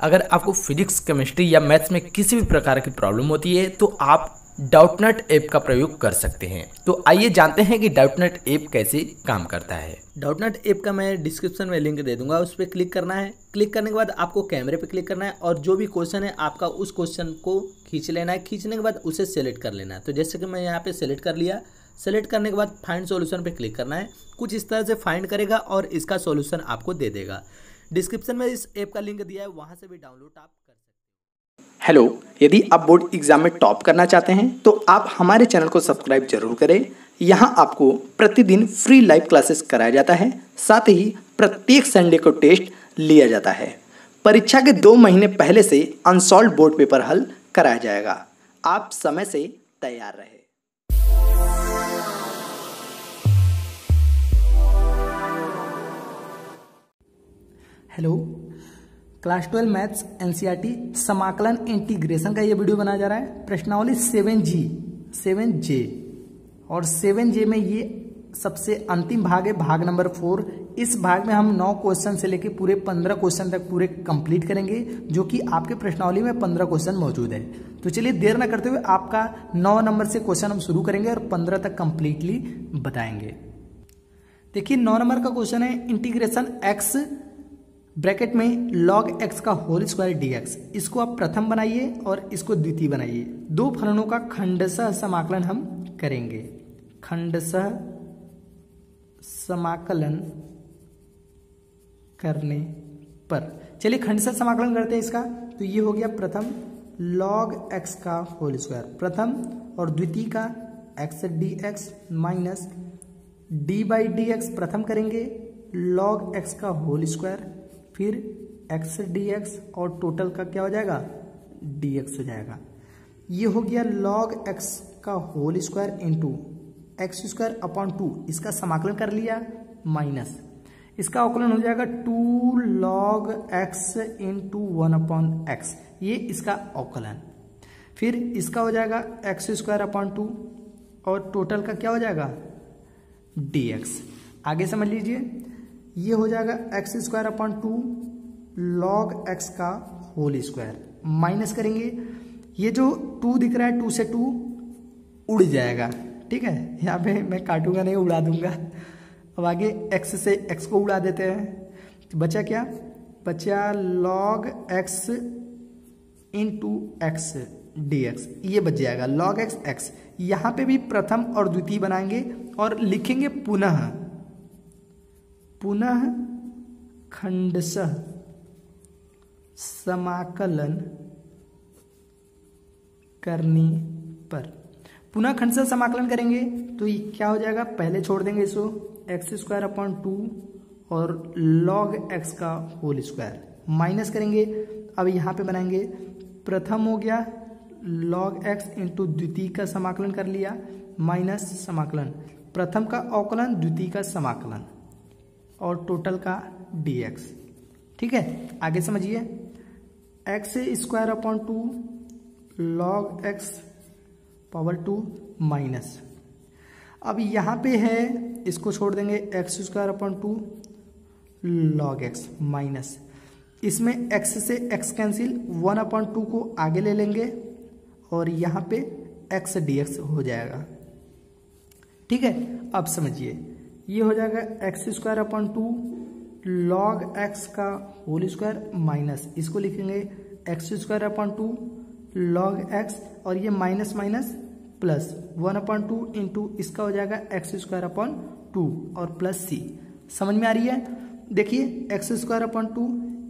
अगर आपको physics, chemistry या मैथ्स में किसी भी प्रकार की प्रॉब्लम होती है तो आप डाउटनट ऐप का प्रयोग कर सकते हैं। तो आइए जानते हैं कि डाउटनट ऐप कैसे काम करता है। डाउटनट ऐप का मैं डिस्क्रिप्शन में लिंक दे दूँगा, उस पर क्लिक करना है। क्लिक करने के बाद आपको कैमरे पे क्लिक करना है और जो भी क्वेश्चन है, आपका उस क्वेश्चन को खींच लेना है। खींचने के बाद उसे सेलेक्ट कर लेना है। तो जैसे कि मैं यहाँ पे सेलेक्ट कर लिया, सेलेक्ट करने के बाद फाइंड सॉल्यूशन पे क्लिक करना है। कुछ इस तरह से फाइंड करेगा और इसका सॉल्यूशन आपको दे देगा। डिस्क्रिप्शन में इस ऐप का लिंक दिया है, वहाँ से भी डाउनलोड आप कर सकते हेलो यदि आप बोर्ड एग्ज़ाम में टॉप करना चाहते हैं तो आप हमारे चैनल को सब्सक्राइब ज़रूर करें। यहाँ आपको प्रतिदिन फ्री लाइव क्लासेस कराया जाता है, साथ ही प्रत्येक संडे को टेस्ट लिया जाता है। परीक्षा के दो महीने पहले से अनसॉल्व बोर्ड पेपर हल कराया जाएगा। आप समय से तैयार रहे। Hello class twelve maths NCERT समाकलन इंटीग्रेशन का ये वीडियो बनाया जा रहा है। प्रश्नावली सेवन जी सेवन जे और सेवन जे में ये सबसे अंतिम भाग है, भाग नंबर फोर इस भाग में हम नौ क्वेश्चन से लेकर पूरे पंद्रह क्वेश्चन तक पूरे कंप्लीट करेंगे, जो कि आपके प्रश्नावली में पंद्रह क्वेश्चन मौजूद है। तो चलिए देर ना करते हुए आपका नौ नंबर से क्वेश्चन हम शुरू करेंगे और पंद्रह तक कंप्लीटली बताएँगे। देखिए नौ नंबर का क्वेश्चन है इंटीग्रेशन एक्स ब्रैकेट में log x का होल स्क्वायर dx इसको आप प्रथम बनाइए और इसको द्वितीय बनाइए। दो फलनों का खंडशः समाकलन हम करेंगे। खंडशः समाकलन करने पर। चलिए खंडशः समाकलन करते हैं इसका। तो ये हो गया प्रथम log x का होल स्क्वायर प्रथम और द्वितीय का x d x minus d by d x प्रथम करेंगे। log x का होल स्क्वायर फिर x डी एक्स और टोटल का क्या हो जाएगा? dx हो जाएगा। ये हो गया log x का whole square into x square upon two इसका समाकलन कर लिया माइनस इसका अवकलन हो जाएगा two log x into one upon x ये इसका अवकलन। फिर इसका हो जाएगा एक्स स्क्वायर अपॉन टू और टोटल का क्या हो जाएगा? डी एक्स आगे समझ लीजिए। ये हो जाएगा x square upon two log x का होल स्क्वायर माइनस करेंगे। ये जो टू दिख रहा है टू से टू उड़ जाएगा। ठीक है? यहाँ पे मैं काटूँगा नहीं, उड़ा दूँगा। अब आगे एक्स से एक्स को उड़ा देते हैं। तो बचा क्या? बचा log x into x d x ये बच जाएगा। लॉग एक्स एक्स यहाँ पे भी प्रथम और द्वितीय बनाएँगे और लिखेंगे पुनः। पुनः खंडशः समाकलन करने पर। पुनः खंडशः समाकलन करेंगे तो ये क्या हो जाएगा? पहले छोड़ देंगे इसको एक्स स्क्वायर अपॉन टू और लॉग एक्स का होल स्क्वायर माइनस करेंगे, अब यहाँ पे बनाएँगे, प्रथम हो गया लॉग एक्स इंटू द्वितीय का समाकलन कर लिया माइनस समाकलन। प्रथम का अवकलन, द्वितीय का समाकलन। और टोटल का dx ठीक है? आगे समझिए। X square upon two log x power two minus अब यहाँ पे है, इसको छोड़ देंगे x square upon two log x minus इसमें x से x cancel one upon two को आगे ले लेंगे और यहाँ पे x dx हो जाएगा। ठीक है? अब समझिए। ये हो जाएगा x square upon two log x का होल स्क्वायर माइनस इसको लिखेंगे x square upon two log x और ये minus minus plus one upon two into इसका हो जाएगा एक्स स्क्वायर अपॉन टू और प्लस सी समझ में आ रही है? देखिए एक्स स्क्वायर अपॉन टू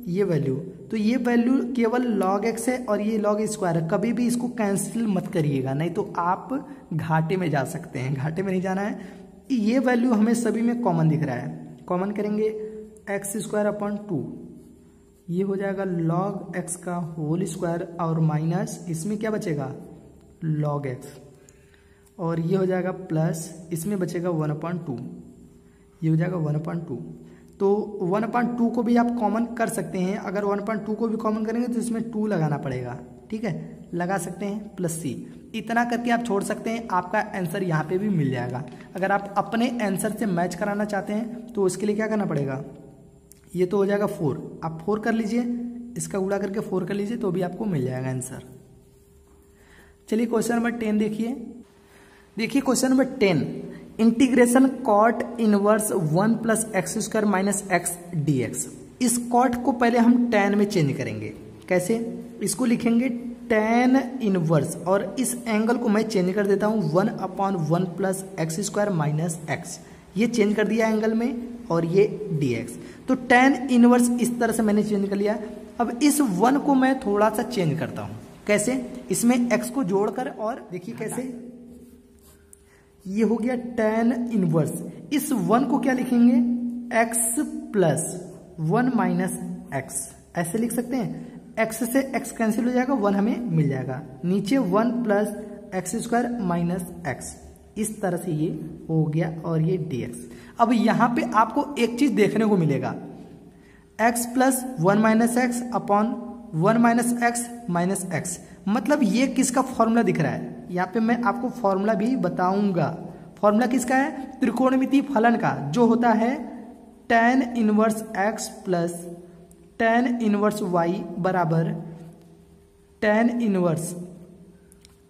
ये वैल्यू तो ये वैल्यू केवल लॉग एक्स है और ये लॉग स्क्वायर है। कभी भी इसको कैंसिल मत करिएगा, नहीं तो आप घाटे में जा सकते हैं। घाटे में नहीं जाना है। ये वैल्यू हमें सभी में कॉमन दिख रहा है। कॉमन करेंगे एक्स स्क्वायर अपॉन टू ये हो जाएगा लॉग एक्स का होल स्क्वायर और माइनस इसमें क्या बचेगा? लॉग एक्स और ये हो जाएगा प्लस इसमें बचेगा वन अपॉइंट टू ये हो जाएगा वन अपॉइंट टू तो वन अपॉइंट टू को भी आप कॉमन कर सकते हैं। अगर वन अपॉइंट टू को भी कॉमन करेंगे तो इसमें टू लगाना पड़ेगा। ठीक है? लगा सकते हैं प्लस सी इतना करके आप छोड़ सकते हैं, आपका आंसर यहाँ पे भी मिल जाएगा। अगर आप अपने आंसर से मैच कराना चाहते हैं तो उसके लिए क्या करना पड़ेगा? ये तो हो जाएगा फोर आप फोर कर लीजिए, इसका गुड़ा करके फोर कर लीजिए तो भी आपको मिल जाएगा आंसर चलिए क्वेश्चन नंबर टेन देखिए। देखिए question number ten integration cot inverse one plus x square minus x d x इस कॉट को पहले हम टेन में चेंज करेंगे। कैसे? इसको लिखेंगे टेन इनवर्स और इस एंगल को मैं चेंज कर देता हूँ one upon one plus x square minus x ये चेंज कर दिया एंगल में, और ये डी एक्स तो टेन इनवर्स इस तरह से मैंने चेंज कर लिया। अब इस वन को मैं थोड़ा सा चेंज करता हूँ। कैसे? इसमें एक्स को जोड़कर, और देखिए कैसे। ये हो गया टेन इनवर्स इस वन को क्या लिखेंगे? X plus one minus x ऐसे लिख सकते हैं? एक्स से एक्स कैंसिल हो जाएगा वन हमें मिल जाएगा। नीचे one plus x square minus x इस तरह से ये हो गया और ये डीएक्स अब यहाँ पे आपको एक चीज़ देखने को मिलेगा। X plus one minus x upon one minus x minus x मतलब ये किसका फॉर्मूला दिख रहा है? यहाँ पे मैं आपको फॉर्मूला भी बताऊँगा। फॉर्मूला किसका है? त्रिकोणमिति फलन का। जो होता है tan inverse x plus tan inverse y बराबर tan inverse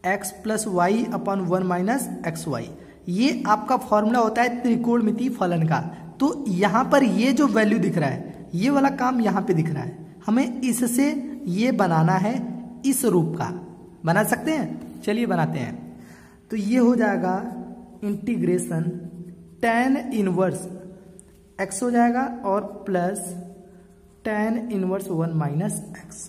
x plus y upon one minus x y ये आपका फॉर्मूला होता है त्रिकोणमिति फलन का। तो यहाँ पर ये जो वैल्यू दिख रहा है, ये वाला काम यहाँ पे दिख रहा है। हमें इससे ये बनाना है इस रूप का। बना सकते हैं? चलिए बनाते हैं। तो ये हो जाएगा इंटीग्रेशन टेन इनवर्स एक्स हो जाएगा और plus tan inverse one minus x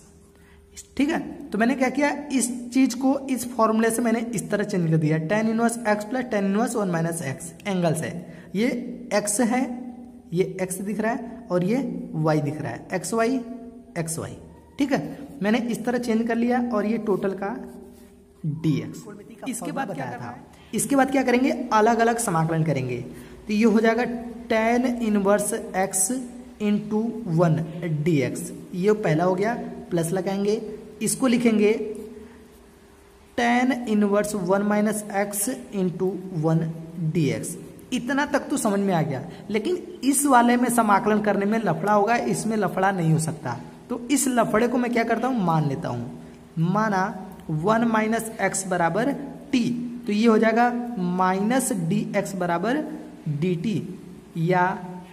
ठीक है? तो मैंने क्या किया? इस चीज़ को, इस फॉर्मूले से मैंने इस तरह चेंज कर दिया। Tan inverse x plus tan inverse one minus x angle से। ये एक्स है, ये एक्स दिख रहा है और ये वाई दिख रहा है। एक्स वाई एक्स वाई ठीक है? मैंने इस तरह चेंज कर लिया और ये टोटल का डी एक्स इसके बाद क्या था इसके बाद क्या करेंगे? अलग अलग समाकलन करेंगे। तो ये हो जाएगा tan inverse x into one d x ये पहला हो गया प्लस लगाएँगे, इसको लिखेंगे tan inverse one minus x into one d x इतना तक तो समझ में आ गया, लेकिन इस वाले में समाकलन करने में लफड़ा होगा, इसमें लफड़ा नहीं हो सकता। तो इस लफड़े को मैं क्या करता हूँ? मान लेता हूँ। माना वन माइनस एक्स बराबर टी तो ये हो जाएगा माइनस डी एक्स बराबर डी टी या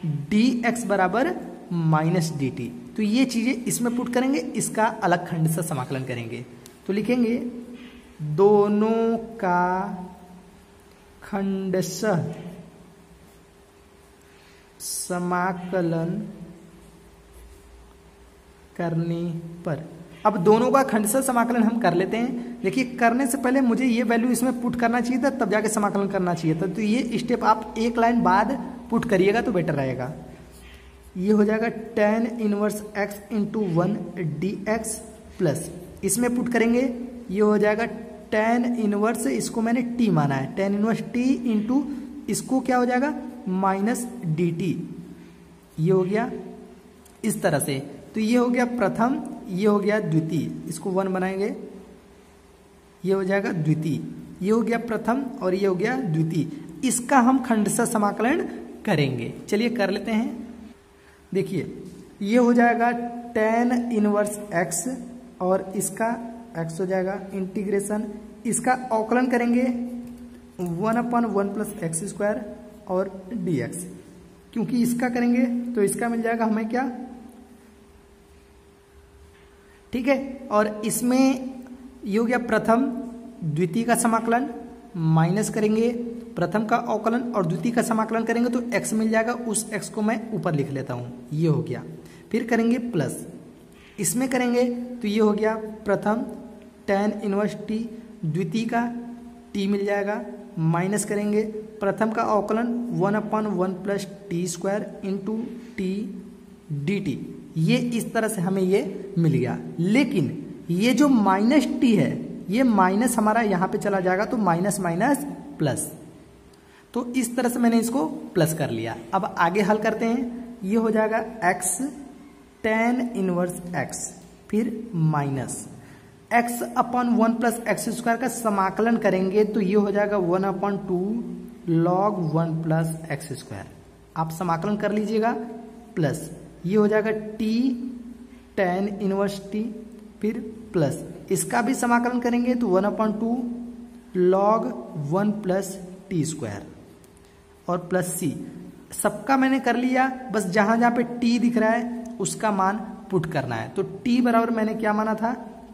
डी एक्स बराबर माइनस डी टी तो ये चीज़ें इसमें पुट करेंगे, इसका अलग खंड से समाकलन करेंगे। तो लिखेंगे, दोनों का खंडश समाकलन करने पर। अब दोनों का खंडशः समाकलन हम कर लेते हैं। देखिए, करने से पहले मुझे ये वैल्यू इसमें पुट करना चाहिए था, तब जाके समाकलन करना चाहिए था। तो ये स्टेप आप एक लाइन बाद पुट करिएगा तो बेटर रहेगा। ये हो जाएगा tan inverse x into one d x plus इसमें पुट करेंगे, ये हो जाएगा टेन इनवर्स इसको मैंने टी माना है। टेन इनवर्स टी इंटू इसको क्या हो जाएगा? माइनस डी टी ये हो गया इस तरह से। तो ये हो गया प्रथम, ये हो गया द्वितीय। इसको वन बनाएँगे। ये हो जाएगा द्वितीय। ये हो गया प्रथम और ये हो गया द्वितीय। इसका हम खंडसा समाकलन करेंगे। चलिए कर लेते हैं। देखिए, ये हो जाएगा टेन इनवर्स एक्स और इसका एक्स हो जाएगा इंटीग्रेशन इसका अवकलन करेंगे one upon one plus x square और डी एक्स क्योंकि इसका करेंगे तो इसका मिल जाएगा हमें क्या? ठीक है, और इसमें ये हो गया प्रथम, द्वितीय का समाकलन, माइनस करेंगे प्रथम का अवकलन और द्वितीय का समाकलन करेंगे तो x मिल जाएगा, उस x को मैं ऊपर लिख लेता हूँ। ये हो गया। फिर करेंगे प्लस इसमें करेंगे तो ये हो गया, प्रथम टेन इनवर्स टी द्वितीय का t मिल जाएगा। माइनस करेंगे, प्रथम का अवकलन one upon one plus t square into t d t ये इस तरह से हमें ये मिल गया। लेकिन ये जो माइनस टी है, ये माइनस हमारा यहाँ पे चला जाएगा तो माइनस माइनस प्लस तो इस तरह से मैंने इसको प्लस कर लिया। अब आगे हल करते हैं। ये हो जाएगा एक्स टेन इनवर्स एक्स फिर minus x upon one plus x square का समाकलन करेंगे तो ये हो जाएगा one upon two log one plus x square आप समाकलन कर लीजिएगा प्लस ये हो जाएगा टी टेन इनवर्स टी फिर प्लस इसका भी समाकलन करेंगे तो one upon two log one plus t square और प्लस सी सबका मैंने कर लिया, बस जहाँ जहाँ पे टी दिख रहा है, उसका मान पुट करना है। तो टी बराबर मैंने क्या माना था?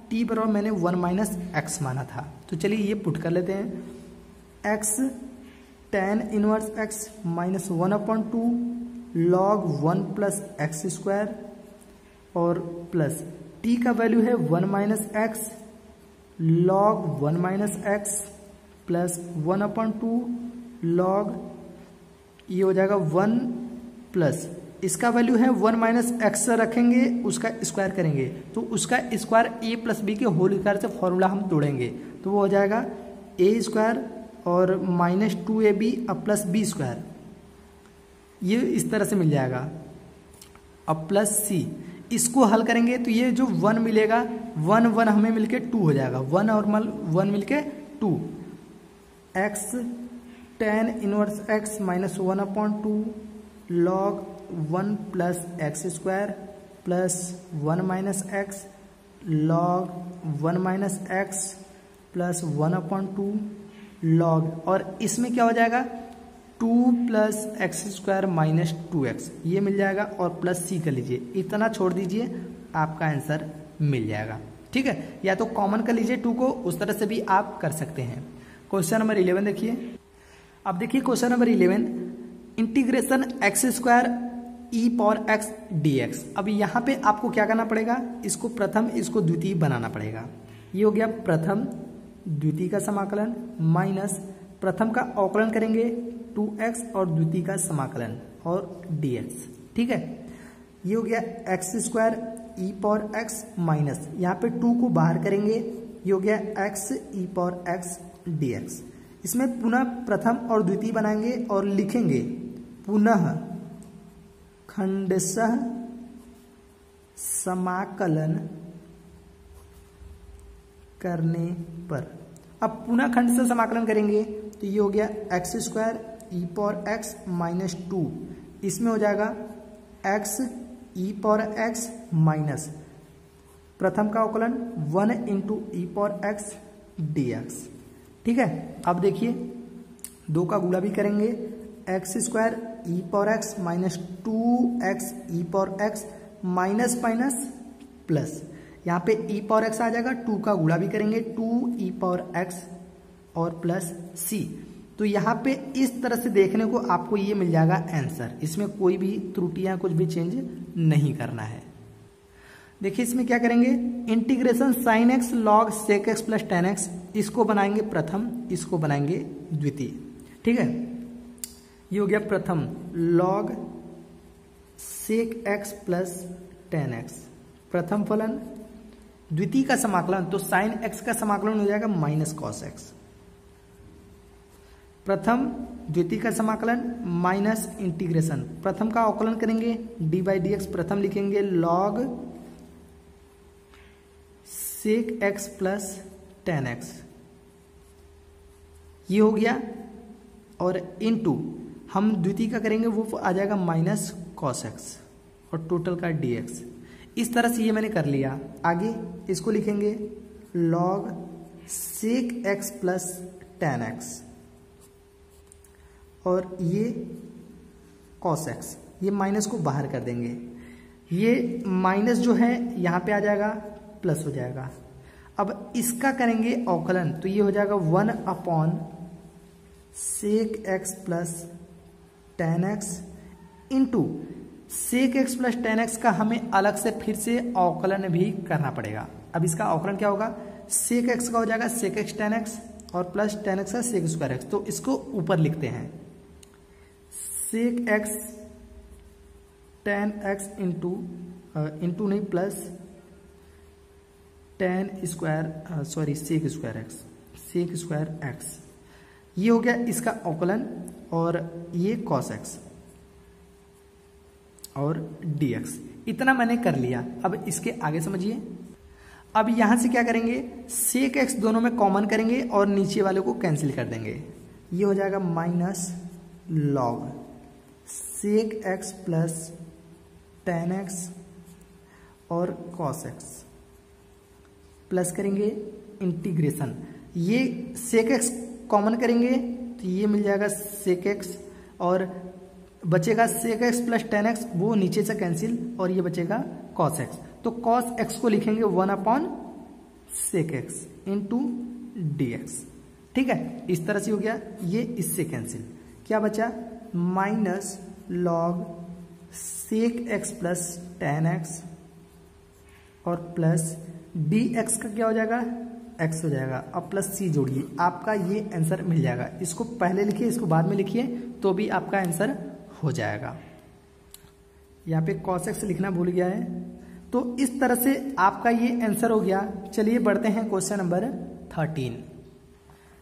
टी बराबर मैंने वन माइनस एक्स माना था। तो चलिए ये पुट कर लेते हैं। X tan inverse x minus one upon two log one plus x square और प्लस टी का वैल्यू है one minus x log one minus x plus one upon two log ये हो जाएगा वन प्लस। इसका वैल्यू है one minus x रखेंगे, उसका स्क्वायर करेंगे। तो उसका स्क्वायर ए प्लस बी के होल स्क्वायर से फॉर्मूला हम तोड़ेंगे। तो वो हो जाएगा ए स्क्वायर और माइनस टू ए बी अब प्लस बी स्क्वायर। ये इस तरह से मिल जाएगा। अब प्लस सी। इसको हल करेंगे तो ये जो वन मिलेगा, वन वन हमें मिलके टू हो जाएगा। वन और मल, वन मिलके two. X tan inverse x minus one upon two log one plus x square plus one minus x log one minus x plus one upon two log और इसमें क्या हो जाएगा? Two plus x square minus two x ये मिल जाएगा और plus सी कर लीजिए। इतना छोड़ दीजिए, आपका आंसर मिल जाएगा। ठीक है? या तो कॉमन कर लीजिए टू को, उस तरह से भी आप कर सकते हैं। क्वेश्चन नंबर इलेवन देखिए। अब देखिए question number eleven, integration x square e power x d x अब यहाँ पे आपको क्या करना पड़ेगा? इसको प्रथम इसको द्वितीय बनाना पड़ेगा। ये हो गया प्रथम द्वितीय का समाकलन माइनस प्रथम का अवकलन करेंगे टू एक्स और द्वितीय का समाकलन और डी एक्स ठीक है? ये हो गया x square e power x minus. यहाँ पे टू को बाहर करेंगे। ये हो गया x e power x d x इसमें पुनः प्रथम और द्वितीय बनाएँगे और लिखेंगे पुनः खंडश समाकलन करने पर। अब पुनः खंड से समाकलन करेंगे तो ये हो गया x square e power x minus two इसमें हो जाएगा x e power x minus प्रथम का अवकलन one into e power x d x ठीक है? अब देखिए, दो का गुड़ा भी करेंगे। X square e power x minus two x e power x minus minus plus यहाँ पे ई पावर एक्स आ जाएगा टू का गुड़ा भी करेंगे टू ई पावर एक्स और प्लस सी तो यहाँ पे इस तरह से देखने को आपको ये मिल जाएगा आंसर इसमें कोई भी त्रुटियाँ कुछ भी चेंज नहीं करना है। देखिए, इसमें क्या करेंगे? Integration sine x log sec x plus tan x इसको बनाएँगे प्रथम, इसको बनाएँगे द्वितीय। ठीक है? ये हो गया प्रथम। Log sec x plus tan x प्रथम फलन, द्वितीय का समाकलन तो साइन एक्स का समाकलन हो जाएगा माइनस कॉस एक्स प्रथम, द्वितीय का समाकलन माइनस इंटीग्रेशन प्रथम का अवकलन करेंगे डी बाई डी एक्स प्रथम लिखेंगे log sec x plus tan x. ये हो गया और इन टू हम द्वितीय का करेंगे, वो आ जाएगा माइनस कॉस एक्स और टोटल का डी एक्स इस तरह से ये मैंने कर लिया। आगे इसको लिखेंगे log sec x plus tan x. और ये कॉस एक्स ये माइनस को बाहर कर देंगे। ये माइनस जो है, यहाँ पे आ जाएगा प्लस हो जाएगा। अब इसका करेंगे अवकलन। तो ये हो जाएगा one upon sec x plus tan x into sec x plus tan x का हमें अलग से फिर से अवकलन भी करना पड़ेगा। अब इसका अवकलन क्या होगा? सेक एक्स का हो जाएगा सेक एक्स टेन एक्स और प्लस टेन एक्स का सेक स्क्वायर एक्स तो इसको ऊपर लिखते हैं। Sec x tan x into into नहीं plus tan square sorry sec square x sec square x ये हो गया इसका अवकलन और ये कॉस एक्स और डी एक्स इतना मैंने कर लिया। अब इसके आगे समझिए। अब यहाँ से क्या करेंगे? सेक एक्स दोनों में कॉमन करेंगे और नीचे वाले को कैंसिल कर देंगे। ये हो जाएगा minus log sec x plus tan x और कॉस एक्स प्लस करेंगे इंटीग्रेशन। ये सेक एक्स कॉमन करेंगे तो ये मिल जाएगा सेक एक्स और बचेगा sec x plus tan x वो नीचे से कैंसिल और ये बचेगा कॉस एक्स तो कॉस एक्स को लिखेंगे one upon sec x into d x ठीक है? इस तरह से हो गया, ये इससे कैंसिल क्या बचा? Minus log sec x plus tan x और प्लस डी एक्स का क्या हो जाएगा? एक्स हो जाएगा। अब प्लस सी जोड़िए। आपका ये आंसर मिल जाएगा। इसको पहले लिखिए, इसको बाद में लिखिए तो भी आपका आंसर हो जाएगा। यहाँ पे कॉस एक्स लिखना भूल गया है। तो इस तरह से आपका ये आंसर हो गया। चलिए बढ़ते हैं क्वेश्चन नंबर थर्टीन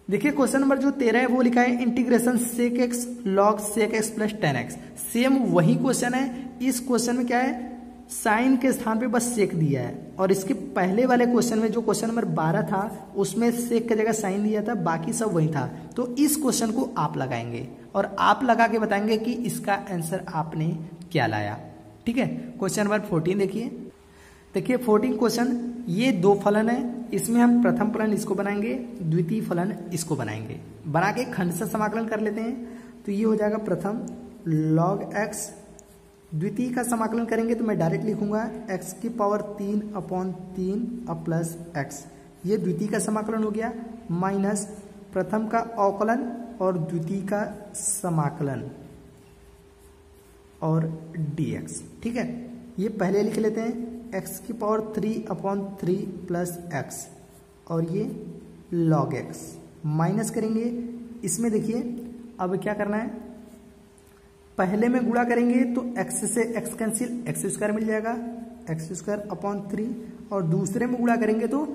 देखिए क्वेश्चन नंबर जो तेरह है, वो लिखा है integration sec x log sec x plus tan x same वही क्वेश्चन है। इस क्वेश्चन में क्या है? साइन के स्थान पे बस सेक दिया है। और इसके पहले वाले क्वेश्चन में जो क्वेश्चन नंबर बारह था, उसमें सेक की जगह साइन दिया था, बाकी सब वही था। तो इस क्वेश्चन को आप लगाएँगे और आप लगा के बताएँगे कि इसका आंसर आपने क्या लाया। ठीक है? क्वेश्चन नंबर फोर्टीन देखिए। देखिए फोर्टीन क्वेश्चन, ये दो फलन है। इसमें हम प्रथम फलन इसको बनाएँगे, द्वितीय फलन इसको बनाएँगे। बना के खंड से समाकलन कर लेते हैं। तो ये हो जाएगा प्रथम लॉग एक्स द्वितीय का समाकलन करेंगे तो मैं डायरेक्ट लिखूँगा x की पावर तीन अपॉन तीन अब प्लस एक्स ये द्वितीय का समाकलन हो गया माइनस प्रथम का अवकलन और द्वितीय का समाकलन और dx ठीक है? ये पहले लिख लेते हैं, x की power three upon three plus x और ये log x माइनस करेंगे। इसमें देखिए, अब क्या करना है? पहले में गुणा करेंगे तो x से x कैंसिल एक्स स्क्वायर मिल जाएगा एक्स स्क्वायर अपॉन थ्री और दूसरे में गुणा करेंगे तो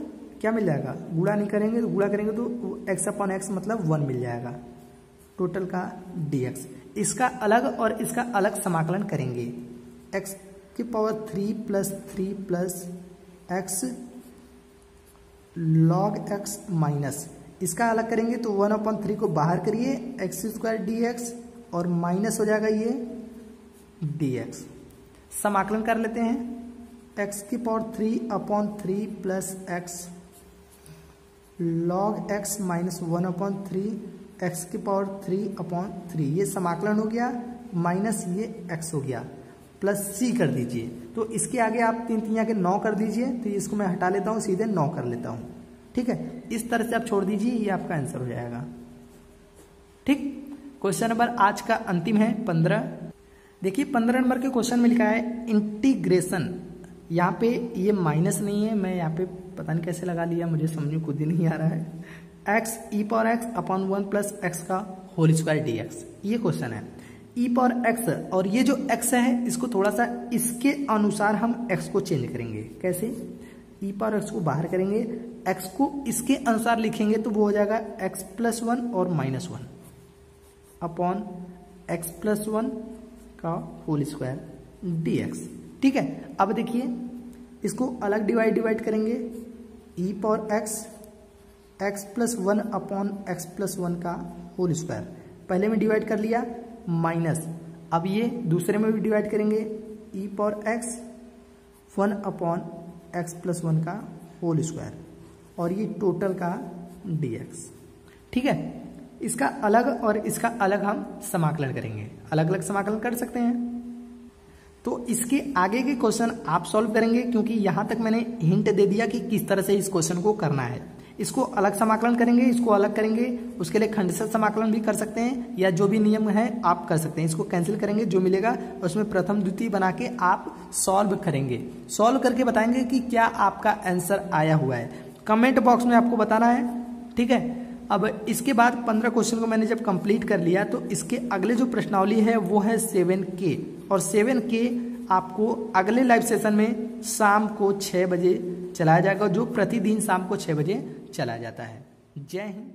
क्या मिल जाएगा? गुणा नहीं करेंगे तो गुणा करेंगे तो x अपॉन एक्स मतलब वन मिल जाएगा। टोटल का dx इसका अलग और इसका अलग समाकलन करेंगे। x की power three plus three plus x log x minus इसका अलग करेंगे तो वन अपॉन थ्री को बाहर करिए एक्स स्क्वायर डी एक्स और माइनस हो जाएगा ये डी एक्स समाकलन कर लेते हैं। एक्स की power three upon three plus x log x minus one upon three x की पावर थ्री अपॉन थ्री ये समाकलन हो गया माइनस ये एक्स हो गया प्लस सी कर दीजिए। तो इसके आगे आप तीन तीन के नौ कर दीजिए तो इसको मैं हटा लेता हूँ, सीधे नौ कर लेता हूँ। ठीक है? इस तरह से आप छोड़ दीजिए, ये आपका आंसर हो जाएगा। ठीक? क्वेश्चन नंबर आज का अंतिम है पंद्रह। देखिए, पंद्रह नंबर के क्वेश्चन में लिखा है इंटीग्रेशन। यहाँ पे ये माइनस नहीं है, मैं यहाँ पे पता नहीं कैसे लगा लिया, मुझे समझ में खुद ही नहीं आ रहा है। X e power x upon one plus x का होल स्क्वायर डी एक्स ये क्वेश्चन है। ई पावर एक्स और ये जो एक्स है, इसको थोड़ा सा इसके अनुसार हम एक्स को चेंज करेंगे। कैसे? ई पावर एक्स को बाहर करेंगे। एक्स को इसके अनुसार लिखेंगे तो वो हो जाएगा एक्स प्लस वन और minus one upon x plus one का होल स्क्वायर डी एक्स ठीक है? अब देखिए, इसको अलग डिवाइड डिवाइड करेंगे। E power x x plus one upon x plus one का होल स्क्वायर पहले में डिवाइड कर लिया माइनस अब ये दूसरे में भी डिवाइड करेंगे। E power x one upon x plus one का होल स्क्वायर और ये टोटल का डी एक्स ठीक है? इसका अलग और इसका अलग हम समाकलन करेंगे। अलग अलग समाकलन कर सकते हैं। तो इसके आगे के क्वेश्चन आप सॉल्व करेंगे, क्योंकि यहाँ तक मैंने हिंट दे दिया कि किस तरह से इस क्वेश्चन को करना है। इसको अलग समाकलन करेंगे, इसको अलग करेंगे, उसके लिए खंडसर समाकलन भी कर सकते हैं, या जो भी नियम है आप कर सकते हैं। इसको कैंसिल करेंगे, जो मिलेगा, उसमें प्रथम द्वितीय बना के आप सॉल्व करेंगे। सॉल्व करके बताएँगे कि क्या आपका आंसर आया हुआ है। कमेंट बॉक्स में आपको बताना है, ठीक है? अब इसके बाद पंद्रह क्वेश्चन को मैंने जब कंप्लीट कर लिया तो इसके अगले जो प्रश्नावली है, वो है सेवन के और सेवन के आपको अगले लाइव सेशन में शाम को छः बजे चलाया जाएगा, जो प्रतिदिन शाम को छः बजे चलाया जाता है। जय हिंद।